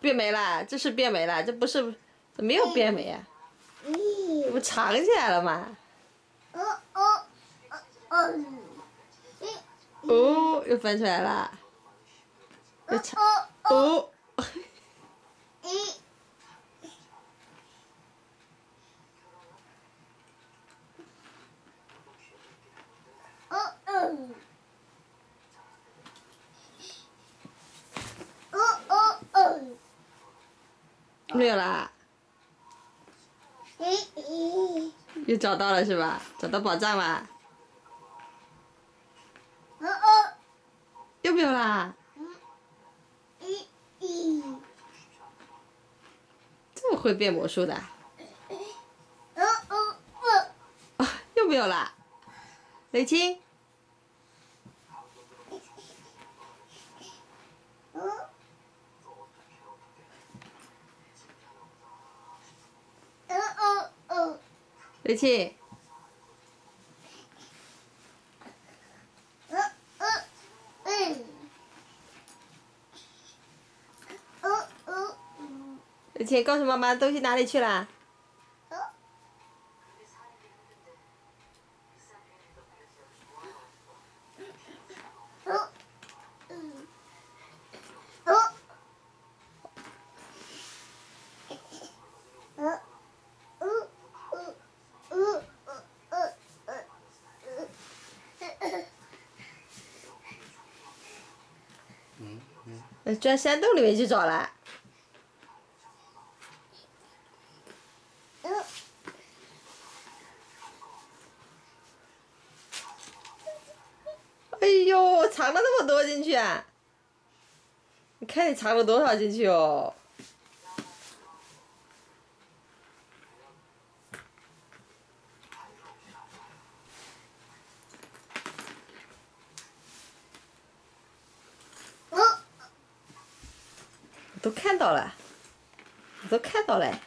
变没了，这是变没了，这不是，这没有变没啊，这不藏起来了吗？哦哦哦哦，哦，又翻出来了，又藏，哦哦，一，哦哦，哦哦哦，没有啦，又找到了是吧？找到宝藏啦，哦哦，又没有啦，这么会变魔术的，哦哦哦，啊，又没有啦，雷青，瑞琪瑞琪告诉妈妈东西哪里去了哦。哦，嗯，哦，哦，哦，哦，哦，哦，哦，呃钻山洞里面去找了。哎呦，藏了那么多进去啊！你看你藏了多少进去哦？都看到了，都看到了。